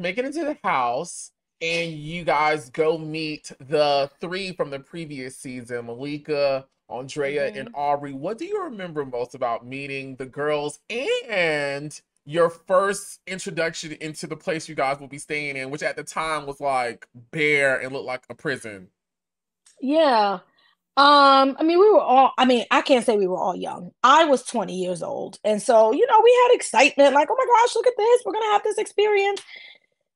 make it into the house and you guys go meet the three from the previous season Malika, Andrea, Mhm. and Aubrey. What do you remember most about meeting the girls and your first introduction into the place you guys will be staying in, which at the time was like bare and looked like a prison? Yeah. Um, I mean, we were all, I mean, I can't say we were all young. I was 20 years old. And so, you know, we had excitement like, oh my gosh, look at this. We're going to have this experience.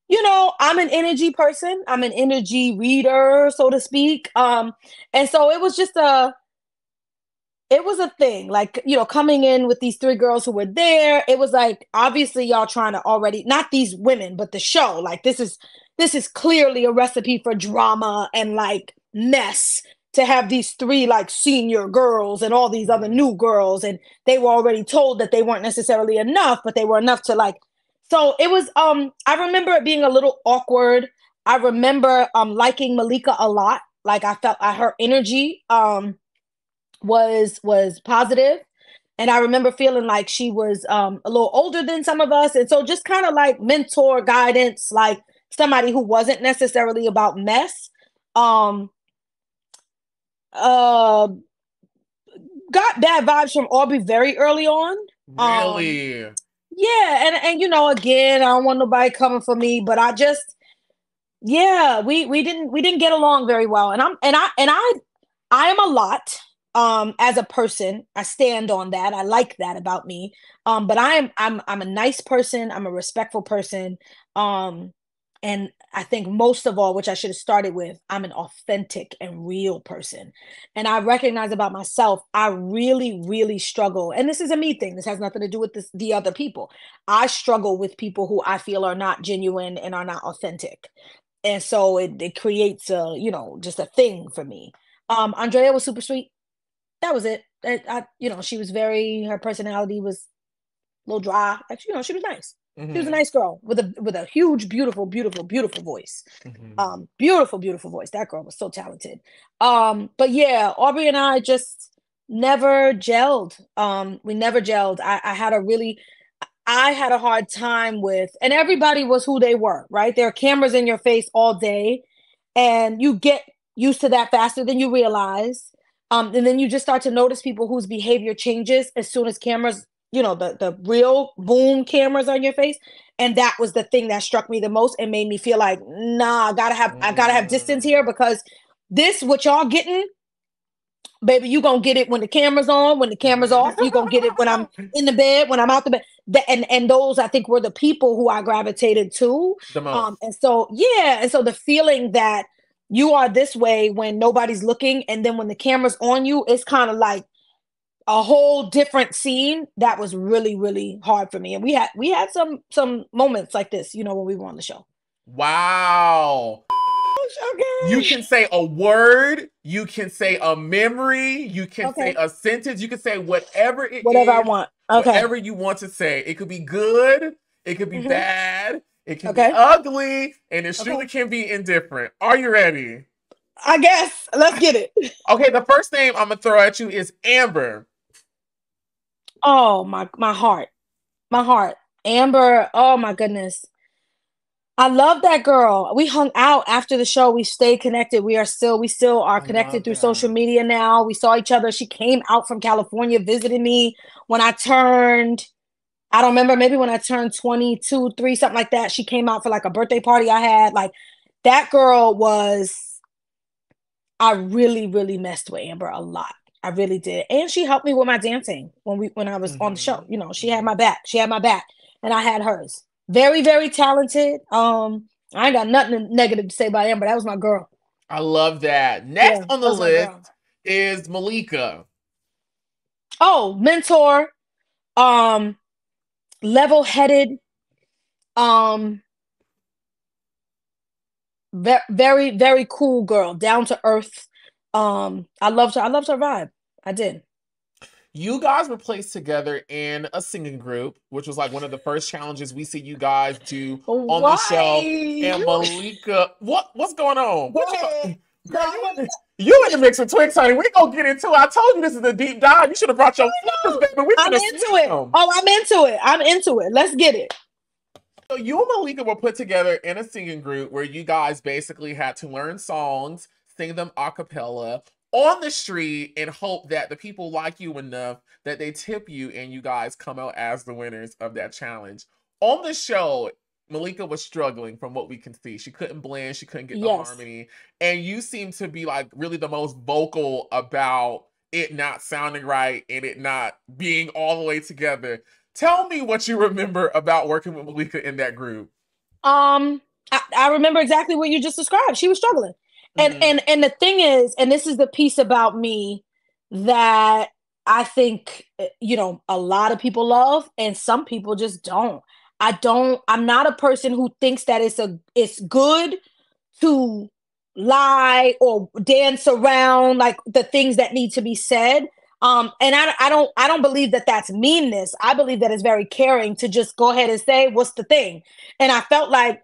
You know, I'm an energy person. I'm an energy reader, so to speak. Um, and so it was just a it was a thing. Like, you know, coming in with these three girls who were there, it was like obviously y'all trying to already not these women, but the show. Like this is this is clearly a recipe for drama and like mess to have these three like senior girls and all these other new girls and they were already told that they weren't necessarily enough but they were enough to like so it was um i remember it being a little awkward. I remember um liking malika a lot. Like i felt uh, her energy um was was positive. And i remember feeling like she was um a little older than some of us. And so just kind of like mentor guidance like somebody who wasn't necessarily about mess. Um uh got bad vibes from Aubrey very early on. Um, Really? Yeah, and and you know, again, I don't want nobody coming for me, but I just yeah, we we didn't we didn't get along very well. And I'm and I and I I am a lot um as a person. I stand on that. I like that about me. Um but I am I'm I'm a nice person. I'm a respectful person. Um and I think most of all, which I should have started with, I'm an authentic and real person. And I recognize about myself, I really, really struggle. And this is a me thing. This has nothing to do with this, the other people. I struggle with people who I feel are not genuine and are not authentic. And so it, it creates a, you know, just a thing for me. Um, Andrea was super sweet. That was it. I, I, you know, she was very, her personality was a little dry. Actually, you know, she was nice. She was a Mhm, nice girl with a with a huge, beautiful, beautiful, beautiful voice. mhm. Um, beautiful, beautiful voice. That girl was so talented. Um, but yeah, Aubrey and I just never gelled. Um, we never gelled. I, I had a really I had a hard time with, and everybody was who they were, right? There are cameras in your face all day, and you get used to that faster than you realize. Um, and then you just start to notice people whose behavior changes as soon as cameras, you know, the the real boom cameras on your face. And that was the thing that struck me the most and made me feel like, nah, I gotta have I gotta have distance here because this what y'all getting, baby, you gonna get it when the camera's on, when the camera's off, you gonna get it when I'm in the bed, when I'm out the bed. The, and and those I think were the people who I gravitated to. Um, and so yeah, and so the feeling that you are this way when nobody's looking, and then when the camera's on you, it's kind of like a whole different scene. That was really, really hard for me. And we had we had some some moments like this, you know, when we were on the show. wow. Okay. You can say a word, you can say a memory, you can Okay. say a sentence, you can say whatever it whatever I want. Okay. Whatever you want to say. It could be good, it could be Mhm. bad, it can Okay. be ugly, and it Okay. can be indifferent. Are you ready? I guess. Let's get it. Okay, the first name I'm gonna throw at you is Amber. Oh my my heart. My heart. Amber, oh my goodness. I love that girl. We hung out after the show. We stayed connected. We are still, we still are connected through that. social media now. We saw each other. She came out from California, visited me when I turned, I don't remember, maybe when I turned 22, 3, something like that. She came out for like a birthday party I had. Like that girl was, I really, really messed with Amber a lot. I really did. And she helped me with my dancing when we when I was on the show. Mhm. You know, she had my back. She had my back. And I had hers. Very, very talented. Um, I ain't got nothing negative to say about Amber. That was my girl. I love that. Next Yeah, on the that was my list is Malika. Oh, mentor, um, level-headed, um, ve- very, very cool girl, down to earth. Um, I loved her. I loved her vibe. I did. You guys were placed together in a singing group, which was like one of the first challenges we see you guys do on the show. And Malika, what what's going on? What you, girl, you, in the, you in the mix with Twixt, honey. We gonna get into it. I told you this is a deep dive. You should have brought your flippers, baby. We I'm into it. swim. Oh, I'm into it. I'm into it. Let's get it. So you and Malika were put together in a singing group where you guys basically had to learn songs, sing them a cappella on the street and hope that the people like you enough that they tip you and you guys come out as the winners of that challenge. On the show, Malika was struggling from what we can see. She couldn't blend, she couldn't get the Yes. harmony. And you seem to be like really the most vocal about it not sounding right and it not being all the way together. Tell me what you remember about working with Malika in that group. Um, I, I remember exactly what you just described. She was struggling. And Mhm. and and the thing is, and this is the piece about me that I think uh, you know a lot of people love, and some people just don't. I don't. I'm not a person who thinks that it's a it's good to lie or dance around like the things that need to be said. Um, and I, I don't I don't believe that that's meanness. I believe that it's very caring to just go ahead and say what's the thing. And I felt like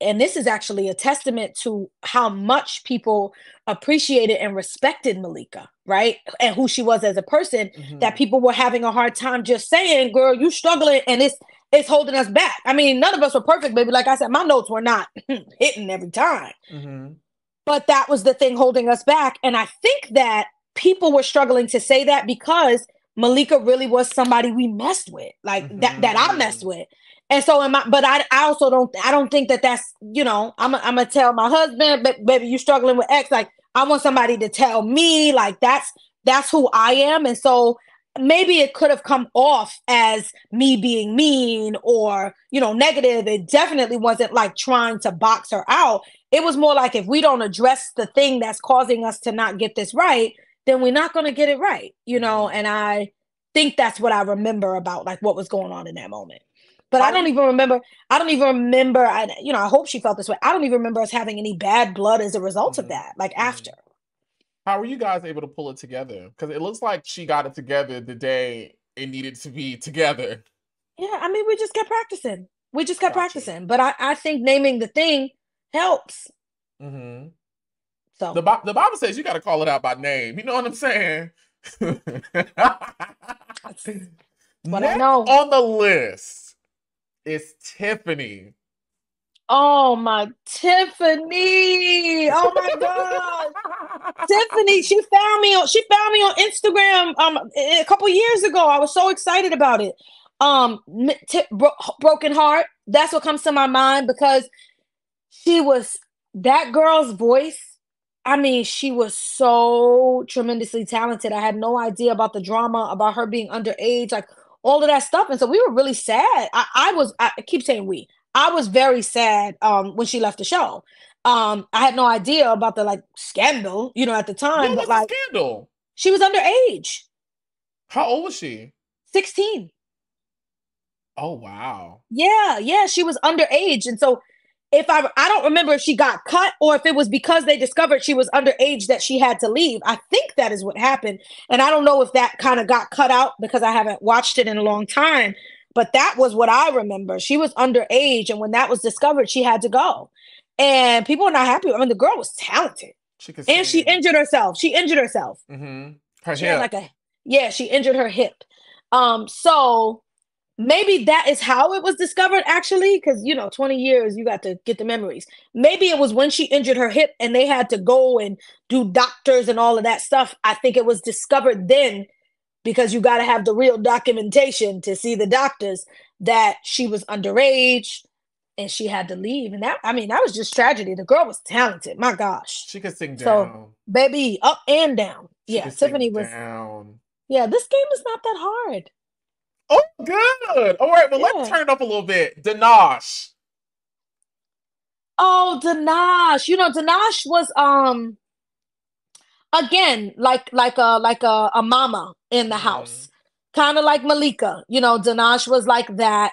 and this is actually a testament to how much people appreciated and respected Malika, right? And who she was as a person that Mhm. people were having a hard time just saying, girl, you struggling and it's it's holding us back. I mean, none of us were perfect, baby. Like I said, my notes were not hitting every time. Mhm. But that was the thing holding us back. And I think that people were struggling to say that because Malika really was somebody we messed with, like that that I messed Mhm. with. And so am I, but I, I also don't I don't think that that's you know I'm i I'm gonna tell my husband, but baby, you struggling with X. Like I want somebody to tell me, like that's that's who I am. And so maybe it could have come off as me being mean or you know negative. It definitely wasn't like trying to box her out. It was more like if we don't address the thing that's causing us to not get this right, then we're not going to get it right, you know. And I think that's what I remember about like what was going on in that moment. But I How don't even remember. I don't even remember. I, you know, I hope she felt this way. I don't even remember us having any bad blood as a result of Mhm. that. Like Mhm. after. How were you guys able to pull it together? Because it looks like she got it together the day it needed to be together. Yeah, I mean, we just kept practicing. We just kept Gotcha. practicing. But I, I think naming the thing helps. hmm So The, the Bible says you got to call it out by name. You know what I'm saying? what I know. on the list is Tiffany. Oh my Tiffany. Oh my God. Tiffany, she found me on she found me on Instagram um a couple years ago. I was so excited about it. Um m- Ti- Bro- broken heart. That's what comes to my mind because she was that girl's voice. I mean, she was so tremendously talented. I had no idea about the drama about her being underage, like all of that stuff. And so we were really sad. I, I was I keep saying we. I was very sad um when she left the show. Um, I had no idea about the like scandal, you know, at the time, What but was like the scandal? she was underage, How old was she? 16. Oh wow. Yeah, yeah, she was underage. And so if I I don't remember if she got cut or if it was because they discovered she was underage that she had to leave. I think that is what happened. And I don't know if that kind of got cut out because I haven't watched it in a long time, but that was what I remember. She was underage and when that was discovered, she had to go. And people were not happy. I mean, the girl was talented. She could And she injured herself. She injured herself. Mm-hmm. Her She hip. like a yeah, she injured her hip. Um, so maybe that is how it was discovered actually, because you know, 20 years you got to get the memories. Maybe it was when she injured her hip and they had to go and do doctors and all of that stuff. I think it was discovered then because you got to have the real documentation to see the doctors that she was underage and she had to leave. And that I mean, that was just tragedy. The girl was talented. My gosh. She could sing So. Baby, up and down. She Yeah, Tiffany was down. yeah, this game is not that hard. Oh, good. All right, well, let's turn it up a little bit. Denosh. Oh, Denosh. You know, Denosh was um again like like a like a, a mama in the house. Kind of like Malika. You know, Denosh was like that.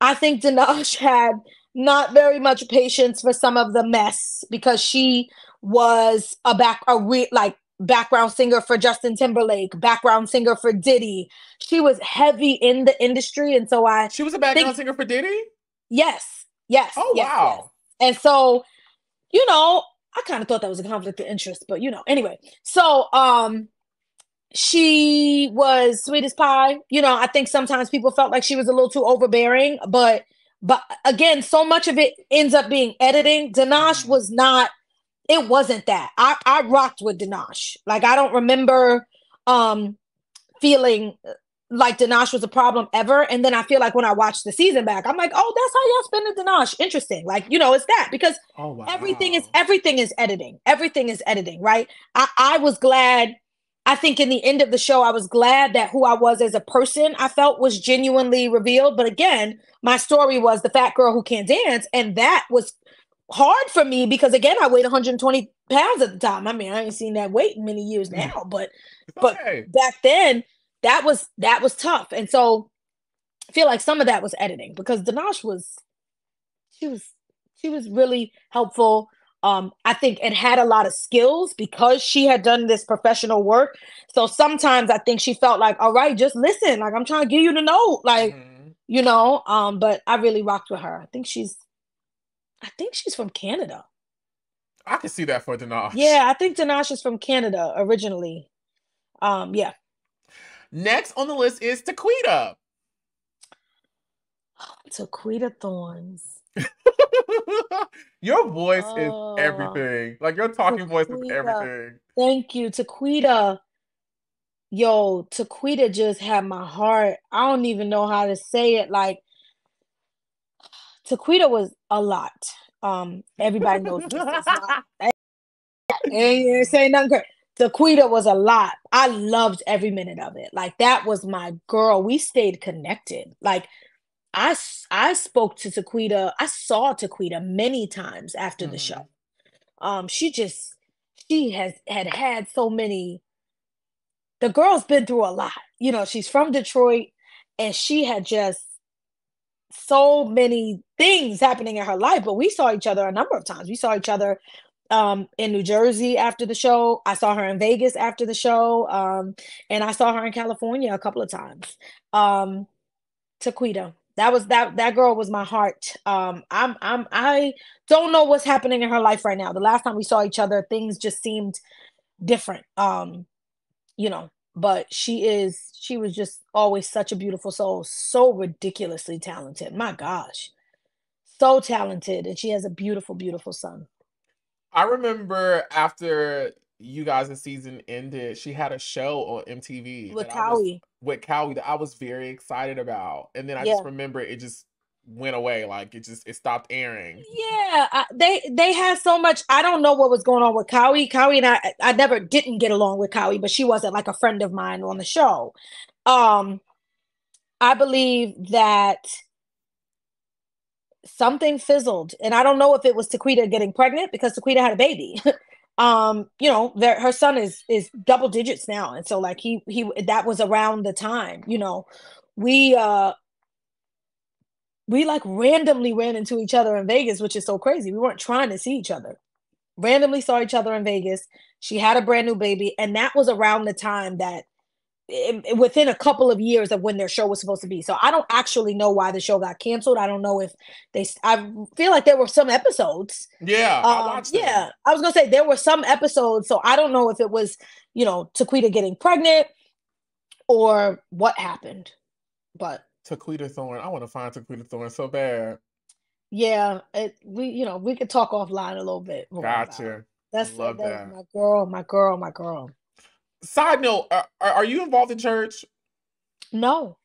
I think Danash had not very much patience for some of the mess because she was a back a re, like background singer for Justin Timberlake, background singer for Diddy. She was heavy in the industry and so I She was a background Think- singer for Diddy? yes, yes. Oh, yes, yes. wow. And so, you know, I kind of thought that was a conflict of interest, but you know, anyway. So, um, she was sweet as pie. You know, I think sometimes people felt like she was a little too overbearing, but but again, so much of it ends up being editing. Denosh Mhm. was not. It wasn't that. I I rocked with Denosh. Like I don't remember um feeling like Denosh was a problem ever. And then I feel like when I watched the season back, I'm like, oh, that's how y'all spend the Denosh. Interesting. Like you know, it's that because Oh wow. everything is everything is editing everything is editing right i i was glad i think in the end of the show i was glad that who i was as a person i felt was genuinely revealed but again my story was the fat girl who can't dance and that was hard for me because again i weighed 120 pounds at the time i mean i ain't seen that weight in many years Mm. now but but- okay. back then that was that was tough and so i feel like some of that was editing because Denosh was she was she was really helpful um i think and had a lot of skills because she had done this professional work so sometimes i think she felt like all right just listen like i'm trying to give you the note like Mhm. you know um but i really rocked with her i think she's i think she's from canada I can see that for Denosh. yeah i think Denosh is from canada originally um yeah Next on the list is Taquita. Taquita Thorns. your voice is Oh, everything. Like your talking voice is everything. Thank you, Taquita. Yo, Taquita just had my heart. I don't even know how to say it. Like, Taquita was a lot. Um, everybody knows this. Not, ain't, ain't saying nothing. cra- Taquita was a lot. I loved every minute of it. Like that was my girl. We stayed connected. Like I I spoke to Taquita. I saw Taquita many times after the Mhm. show. Um, she just she has had had so many. The girl's been through a lot. You know, she's from Detroit, and she had just so many things happening in her life. But we saw each other a number of times. We saw each other um in New Jersey after the show. I saw her in Vegas after the show. Um, and I saw her in California a couple of times. Um, Taquita. That was that that girl was my heart. Um, I'm I'm I don't know what's happening in her life right now. The last time we saw each other, things just seemed different. Um, you know, but she is she was just always such a beautiful soul, so ridiculously talented. My gosh. So talented and she has a beautiful beautiful son. I remember after you guys' the season ended, she had a show on MTV With I was- Kaui. with Kaui that I was very excited about, and then I Yeah. just remember it just went away. Like it just it stopped airing. Yeah, I, they they had so much. I don't know what was going on with Kaui. Kaui and I, I never didn't get along with Kaui, but she wasn't like a friend of mine on the show. Um, I believe that something fizzled, and I don't know if it was Taquita getting pregnant because Taquita had a baby. um, you know, their, her son is is double digits now, and so like he he that was around the time. You know, we uh we like randomly ran into each other in Vegas, which is so crazy. We weren't trying to see each other. Randomly saw each other in Vegas. She had a brand new baby, and that was around the time that i- i- within a couple of years of when their show was supposed to be. So I don't actually know why the show got canceled. I don't know if they I feel like there were some episodes. Yeah, Um, it. yeah, I was gonna say there were some episodes, so I don't know if it was, you know, Taquita getting pregnant or what happened. But Taquita Thorne. I want to find Taquita Thorne so bad. Yeah, it, we you know we could talk offline a little bit. Gotcha. That's Love that that. my girl, my girl, my girl. Side note: are, are you involved in church? No,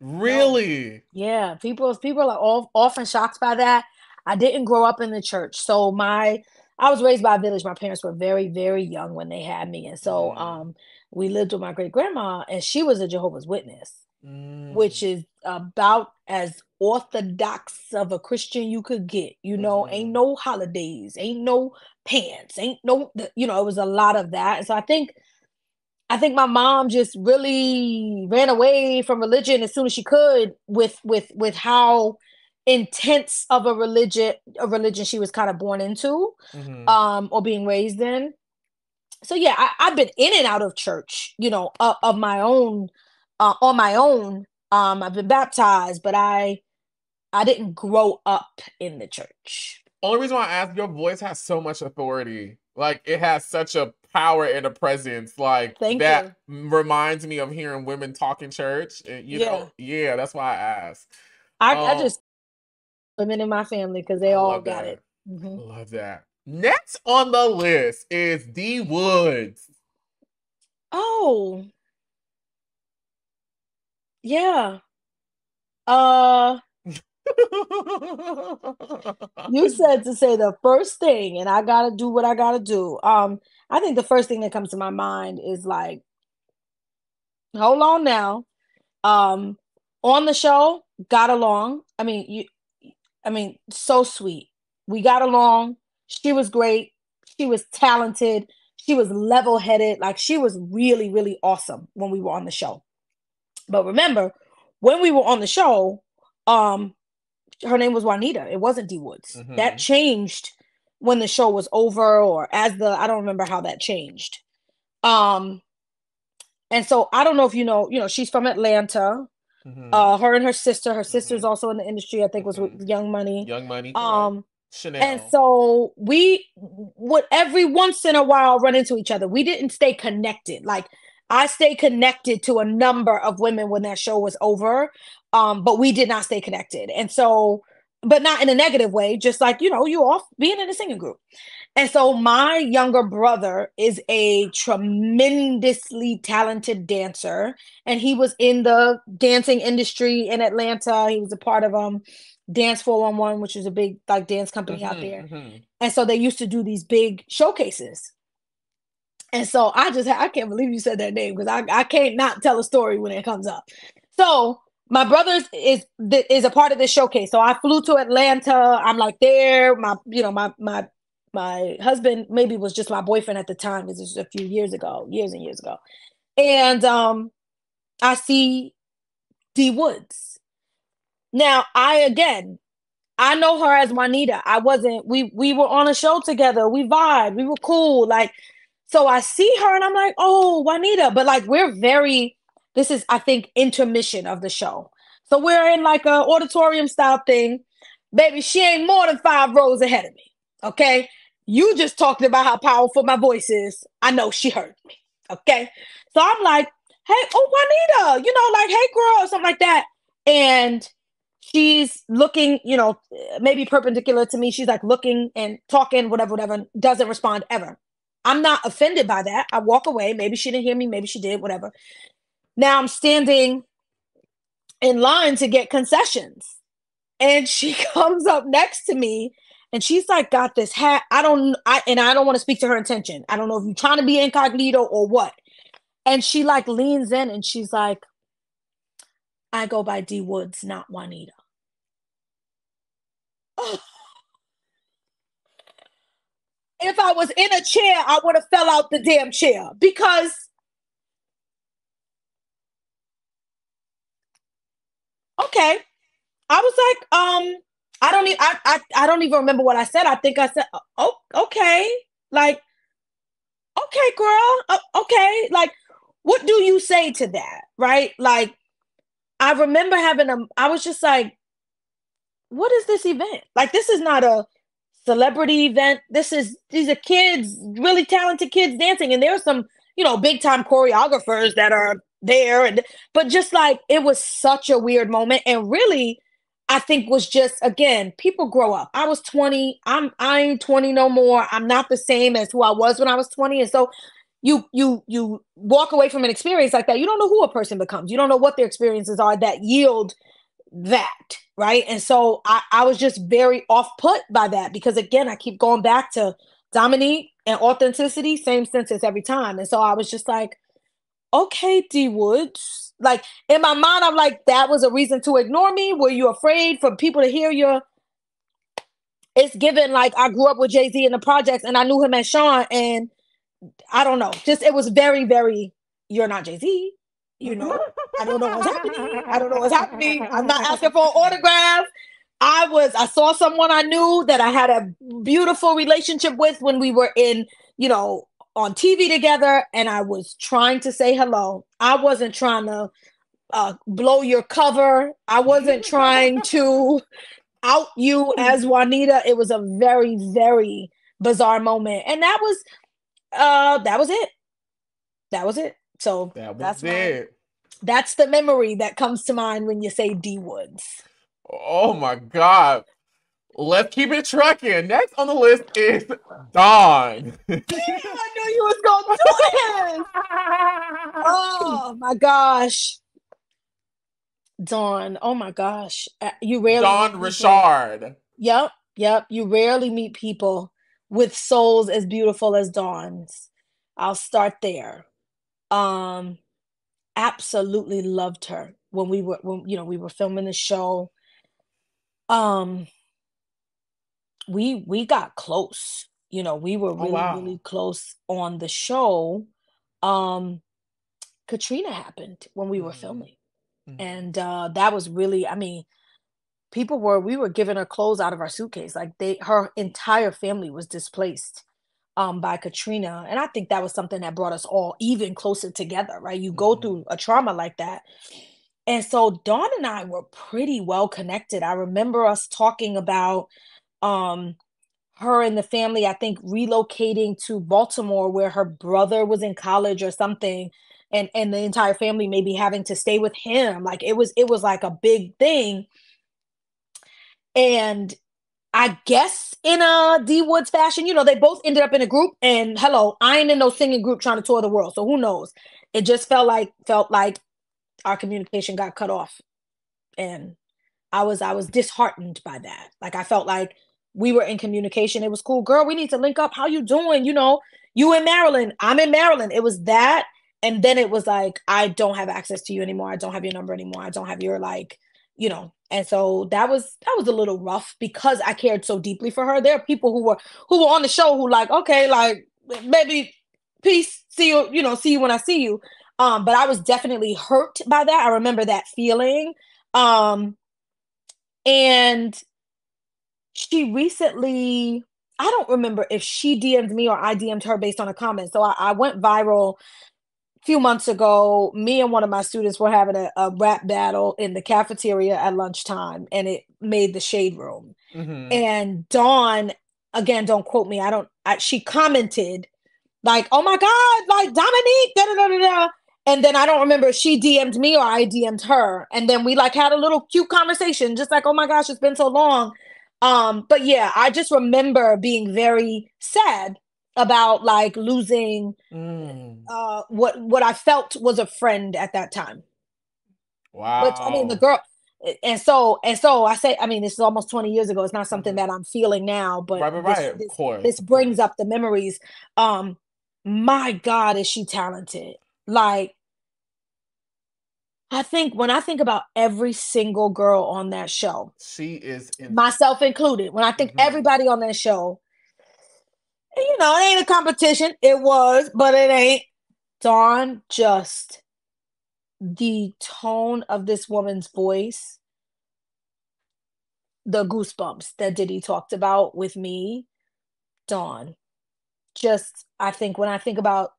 Really? yeah, people people are all, often shocked by that. I didn't grow up in the church, so my I was raised by a village. My parents were very very young when they had me, and so Mhm. um we lived with my great grandma, and she was a Jehovah's Witness. Which Mm. is about as orthodox of a Christian you could get. You know, ain't Mhm. no holidays, ain't no pants, ain't no, you know, it was a lot of that. And so I think, I think my mom just really ran away from religion as soon as she could with with with how intense of a religion a religion she was kind of born into Mhm. um or being raised in so yeah I, i've been in and out of church you know of, of my own uh, on my own um i've been baptized but i i didn't grow up in the church Only reason why I ask, your voice has so much authority. Like it has such a power and a presence. Like Thank that m- reminds me of hearing women talk in church. And, you Yeah. know, yeah, that's why I asked. i, I Oh. just women in my family because they I all got that. it. Mhm. Love that. Next on the list is D Woods. Oh, yeah. Uh, you said to say the first thing, and I gotta do what I gotta do. Um, I think the first thing that comes to my mind is like, hold on now. Um, on the show, got along. I mean, you, I mean, so sweet. We got along. She was great. She was talented. She was level headed. Like she was really, really awesome when we were on the show. But remember, when we were on the show, um, her name was Wanita. It wasn't D Woods. That Mhm. changed when the show was over, or as the I don't remember how that changed. Um, and so I don't know if you know, you know, she's from Atlanta. Mhm. Uh, her and her sister. Her sister's Mhm. also in the industry. I think was with Mhm. Young Money. Young Money. Um, Shanell. and so we would every once in a while run into each other. We didn't stay connected. Like I stayed connected to a number of women when that show was over. Um, but we did not stay connected. And so, but not in a negative way, just like, you know, you off being in a singing group. And so my younger brother is a tremendously talented dancer, and he was in the dancing industry in Atlanta. He was a part of um Dance 411, which is a big like dance company out Mhm, there. mhm. And so they used to do these big showcases. And so I just I can't believe you said that name because I, I can't not tell a story when it comes up. So my brother is is is a part of this showcase. So I flew to Atlanta. I'm like there. My you know my my my husband maybe was just my boyfriend at the time this was a few years ago, years and years ago. And um I see D Woods. Now I again I know her as Wanita. I wasn't we we were on a show together. We vibe. We were cool. Like so I see her and I'm like, "Oh, Wanita." But like we're very this is I think intermission of the show. So we're in like a auditorium style thing. Baby, she ain't more than 5 rows ahead of me. Okay? You just talked about how powerful my voice is. I know she heard me. Okay? So I'm like, "Hey, oh Wanita, you know, like, hey girl," something like that. And she's looking, you know, maybe perpendicular to me. She's like looking and talking, whatever, whatever, doesn't respond ever. I'm not offended by that. I walk away. Maybe she didn't hear me, maybe she did, whatever. Now I'm standing in line to get concessions. And she comes up next to me and she's like got this hat. I don't I and I don't want to speak to her intention. I don't know if you're trying to be incognito or what. And she like leans in and she's like, I go by D Woods, not Wanita. Oh, If I was in a chair, I would have fell out the damn chair because okay. I was like, um, I don't even I, I I don't even remember what I said. I think I said, oh, okay. Like, okay, girl. Uh, okay. Like, what do you say to that? Right? Like, I remember having a I was just like, what is this event? Like, this is not a celebrity event. This is these are kids, really talented kids dancing, and there's some, you know, big time choreographers that are there. And but just like it was such a weird moment, and really, I think was just again, people grow up. I was 20. I'm I ain't 20 no more. I'm not the same as who I was when I was 20. And so you you you walk away from an experience like that. You don't know who a person becomes. You don't know what their experiences are that yield that right? And so I, I was just very off put by that because again i keep going back to dominique and authenticity same sentence every time. And so i was just like okay d woods. Like in my mind i'm like that was a reason to ignore me. Were you afraid for people to hear your it's given like i grew up with jay-z in the projects and i knew him as sean and i don't know. Just it was very very you're not jay-z you know I don't know what's happening. I don't know what's happening. I'm not asking for an autograph. I was, I saw someone I knew that I had a beautiful relationship with when we were in, you know, on TV together, and I was trying to say hello. I wasn't trying to uh, blow your cover. I wasn't trying to out you as Wanita. It was a very, very bizarre moment. And that was uh that was it. That was it. So That that's it. that's the memory that comes to mind when you say D Woods. Oh my God. Let's keep it trucking. Next on the list is Dawn. I knew you was gonna do this. Oh my gosh. Dawn. Oh my gosh. Uh, You rarely Dawn Richard. Yep, yep. You rarely meet people with souls as beautiful as Dawn's. I'll start there. Um, absolutely loved her when we were when you know we were filming the show. Um, we we got close. You know, we were really Oh, wow. really close on the show. Um, Katrina happened when we were Mhm. filming Mhm. and uh that was really i mean people were we were giving her clothes out of our suitcase like they her entire family was displaced um by katrina and i think that was something that brought us all even closer together right? You go Mhm. through a trauma like that. And so dawn and i were pretty well connected. I remember us talking about um her and the family i think relocating to baltimore where her brother was in college or something and and the entire family maybe having to stay with him. Like it was it was like a big thing. And i guess in a d woods fashion you know they both ended up in a group and hello i ain't in no singing group trying to tour the world so who knows? It just felt like felt like our communication got cut off. And i was i was disheartened by that. Like i felt like we were in communication. It was cool. Girl we need to link up. How you doing? You know you in maryland. I'm in maryland. It was that. And then it was like i don't have access to you anymore. I don't have your number anymore. I don't have your like you know and so that was that was a little rough because i cared so deeply for her. There are people who were who were on the show who like okay like maybe peace see you you know see you when i see you. Um but i was definitely hurt by that. I remember that feeling. Um and she recently i don't remember if she dm'd me or i dm'd her based on a comment. So i, I went viral few months ago, me and one of my students were having a, a rap battle in the cafeteria at lunchtime, and it made the shade room. Mhm. And Dawn, again, don't quote me. I don't. I, she commented like, "Oh my God, like Dominique." Da, da, da, da, da. And then I don't remember if she DM'd me or I DM'd her, and then we like had a little cute conversation, just like, "Oh my gosh, it's been so long." Um, but yeah, I just remember being very sad about like losing Mm. uh what what I felt was a friend at that time. Wow. But I mean the girl and so and so I say I mean this is almost 20 years ago. It's not something Mhm. that I'm feeling now, but Right, right, this, right. Of course. this brings up the memories. Um my God, is she talented? Like I think when I think about every single girl on that show, She is in myself included, when I think Mhm. everybody on that show, you know, it ain't a competition. It was, but it ain't. Dawn just the tone of this woman's voice, the goosebumps that Diddy talked about with me, Dawn. Just, I think when I think about,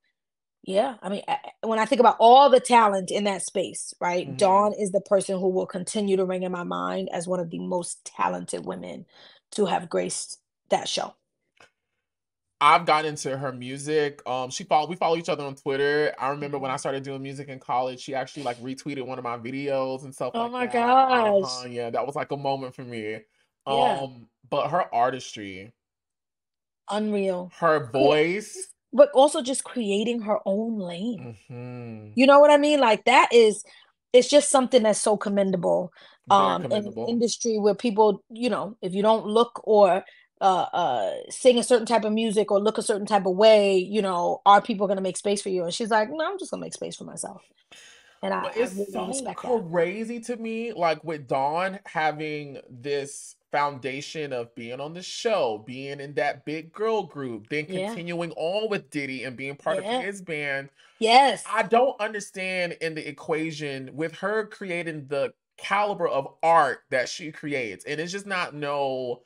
yeah, I mean, when I think about all the talent in that space, right? Mhm. Dawn is the person who will continue to ring in my mind as one of the most talented women to have graced that show. I've gotten into her music. Um, she follow we follow each other on Twitter. I remember when I started doing music in college, she actually like retweeted one of my videos and stuff Oh like my that. gosh. Uh-huh, yeah, that was like a moment for me. Yeah. Um, but her artistry, Unreal. her voice, But also just creating her own lane. mhm, You know what I mean? Like that is it's just something that's so commendable. very Um in an industry where people, you know, if you don't look or uh uh sing a certain type of music or look a certain type of way, you know, are people gonna make space for you? And she's like, No, I'm just gonna make space for myself. And I, But I it's really so respect that. crazy to me, like with Dawn having this foundation of being on the show, being in that big girl group, then Yeah. continuing on with Diddy and being part Yeah. of his band. Yes. I don't understand in the equation with her creating the caliber of art that she creates. And it's just not no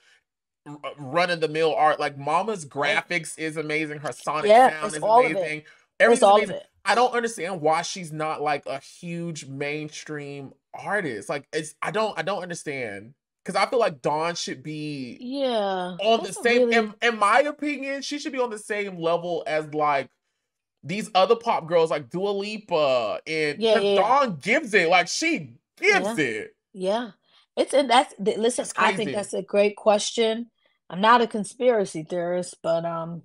run of the mill art. Like Mama's graphics is amazing. Her sonic Yeah, sound is amazing. Everything's amazing. I don't understand why she's not like a huge mainstream artist. Like it's I don't I don't understand. Cause I feel like Dawn should be Yeah. on the same really in, in my opinion, she should be on the same level as like these other pop girls like Dua Lipa and Yeah, yeah, yeah. Dawn gives it. Like she gives Yeah. it. Yeah. It's and that's listen. I think that's a great question. I'm not a conspiracy theorist, but um,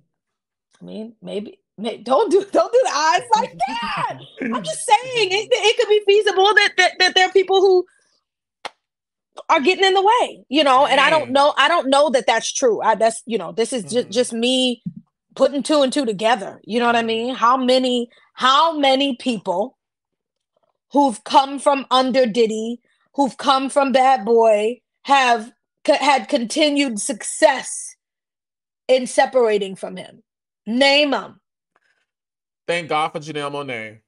I mean, maybe, maybe don't do don't do the eyes like that. I'm just saying it, it could be feasible that, that that there are people who are getting in the way, you know. And I don't know. I don't know that that's true. I that's you know, this is just mm-hmm. just me putting two and two together. You know what I mean? How many how many people who've come from under Diddy who've come from Bad Boy have had continued success in separating from him. Name them. Thank God for Janelle Monáe.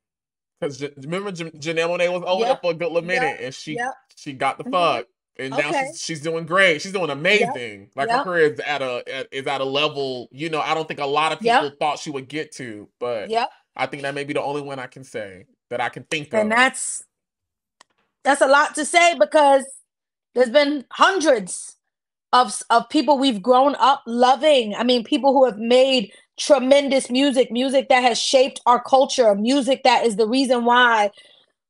Because remember, Janelle Monáe was over yep. for a good little minute, yep. and she yep. she got the mm-hmm. fuck, and okay. now she's, she's doing great. She's doing amazing. Like her career is at a at, is at a level. You know, I don't think a lot of people thought she would get to, but yep. I think that may be the only one I can say that I can think and of. And that's that's a lot to say because there's been hundreds of, of people we've grown up loving. I mean, people who have made tremendous music, music that has shaped our culture, music that is the reason why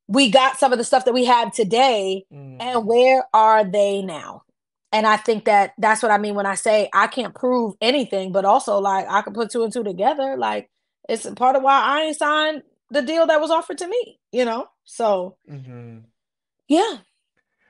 we got some of the stuff that we have today. Mm. And where are they now? And I think that that's what I mean when I say I can't prove anything, but also like I can put two and two together. Like it's part of why I ain't signed the deal that was offered to me, you know? So mm-hmm. Yeah.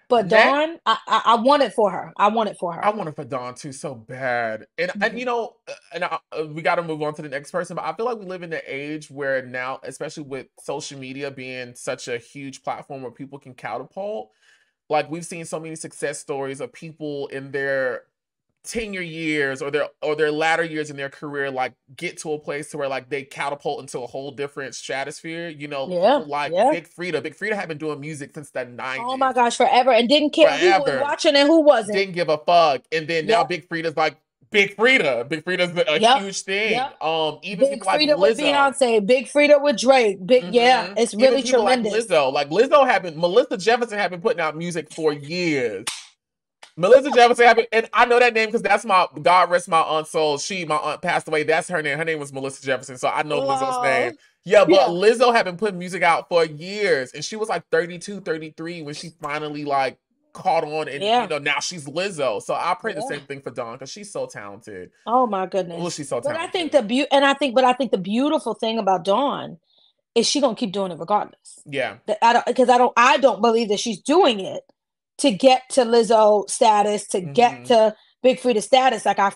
But that, Dawn, I, I, I want it for her. I want it for her. I want it for Dawn too, so bad. And mm-hmm. and you know, uh, and I, uh, we got to move on to the next person. But I feel like we live in an age where now, especially with social media being such a huge platform where people can catapult, like we've seen so many success stories of people in their tenure years or their or their latter years in their career like get to a place to where like they catapult into a whole different stratosphere you know yeah, like yeah. big freedia big freedia had been doing music since the 90s oh my gosh forever and didn't care forever. who was watching and who wasn't didn't give a fuck and then now big freedia's like Big Freedia. Big Freedia's a yep. huge thing. Yep. Um, even Big Freedia like with Beyonce, Big Freedia with Drake. Big, mm-hmm. yeah, it's really tremendous. Like Lizzo, like Lizzo had been, Melissa Jefferson had been putting out music for years. Melissa Jefferson, and I know that name because that's my God rest my aunt soul. She, my aunt, passed away. That's her name. Her name was Melissa Jefferson, so I know Aww. Lizzo's name. Yeah, but yeah. Lizzo had been putting music out for years, and she was like 32, 33 when she finally like caught on, and yeah. you know now she's Lizzo. So I pray yeah. the same thing for Dawn because she's so talented. Oh my goodness, well, she's so talented. But I think the beauty, and I think, but I think the beautiful thing about Dawn is she gonna keep doing it regardless. Yeah, I don't because I don't I don't believe that she's doing it to get to Lizzo status, to mm-hmm. get to Big Freedia status. Like I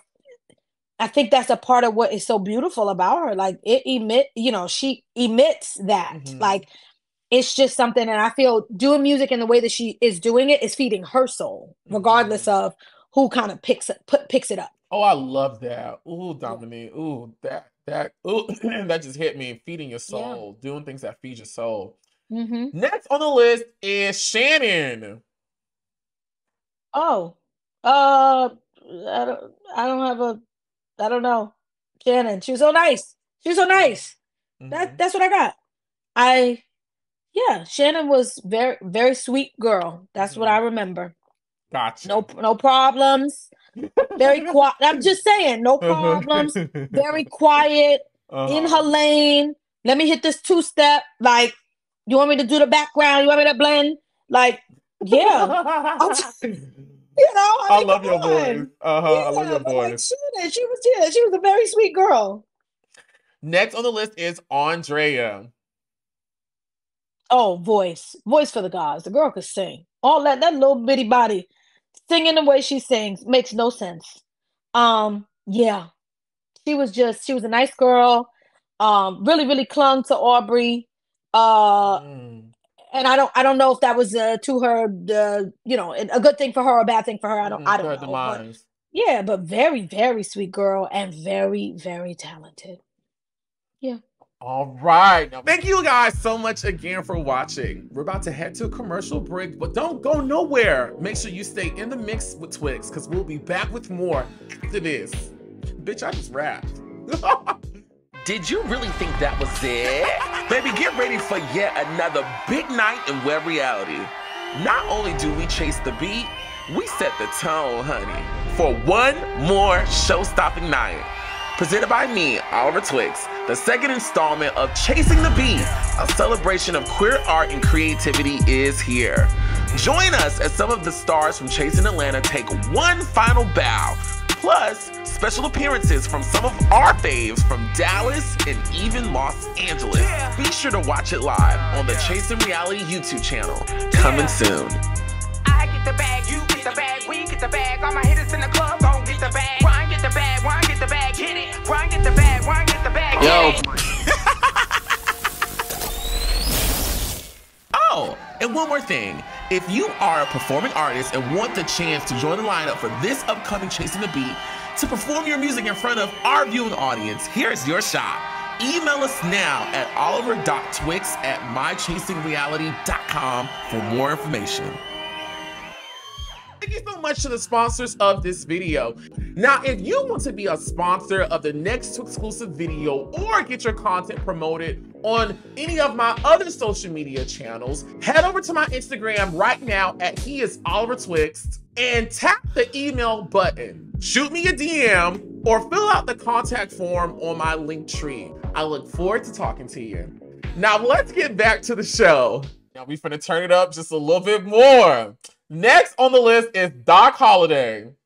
I think that's a part of what is so beautiful about her. Like it emit, you know, she emits that. Mm-hmm. Like it's just something and I feel doing music in the way that she is doing it is feeding her soul, regardless mm-hmm. of who kind of picks it put picks it up. Oh, I love that. Ooh, Dominique. Ooh, that that ooh, that just hit me. Feeding your soul, yeah. doing things that feed your soul. Mm-hmm. Next on the list is Shannon. Oh, uh, I don't, I don't have a, I don't know. Shannon, she was so nice. She was so nice. Mm-hmm. That that's what I got. I, yeah, Shannon was very very sweet girl. That's mm-hmm. what I remember. Gotcha. No no problems. Very quiet. I'm just saying, no problems. very quiet uh-huh. in her lane. Let me hit this two step. Like, you want me to do the background? You want me to blend? Like, yeah. you know, I, I love your voice. Uh-huh. Yeah, I love your voice. Like, she, she was yeah, she was a very sweet girl. Next on the list is Andrea. Oh, voice. Voice for the gods. The girl could sing. All that that little bitty body singing the way she sings makes no sense. Um, yeah. She was just she was a nice girl. Um, really, really clung to Aubrey. Uh mm and I don't I don't know if that was uh, to her the you know a good thing for her or a bad thing for her. I don't I don't know. But, yeah, but very very sweet girl and very very talented. Yeah. All right. Now, thank you guys so much again for watching. We're about to head to a commercial break, but don't go nowhere. Make sure you stay in the mix with Twixt because we'll be back with more after this. Bitch, I just rapped. Did you really think that was it? Baby, get ready for yet another big night in web reality. Not only do we chase the beat, we set the tone, honey, for one more show-stopping night. Presented by me, Oliver Twixt, the second installment of Chasing the Beat, a celebration of queer art and creativity is here. Join us as some of the stars from Chasing Atlanta take one final bow. Plus, special appearances from some of our faves from Dallas and even Los Angeles. Be sure to watch it live on the Chasing Reality YouTube channel. Coming soon. I get the bag, you get the bag, we get the bag. All my hitters in the club gon' get the bag. Ryan get the bag, Ryan get the bag, get it. Ryan get the bag, Ryan get the bag, Yo. Oh, and one more thing. If you are a performing artist and want the chance to join the lineup for this upcoming Chasing the Beat to perform your music in front of our viewing audience, here's your shot. Email us now at oliver.twix at mychasingreality.com for more information. Thank you so much to the sponsors of this video. Now, if you want to be a sponsor of the next exclusive video or get your content promoted on any of my other social media channels, head over to my Instagram right now at he is Oliver Twixt and tap the email button. Shoot me a DM or fill out the contact form on my link tree. I look forward to talking to you. Now let's get back to the show. Now we're gonna turn it up just a little bit more. Next on the list is Doc Holliday. Oh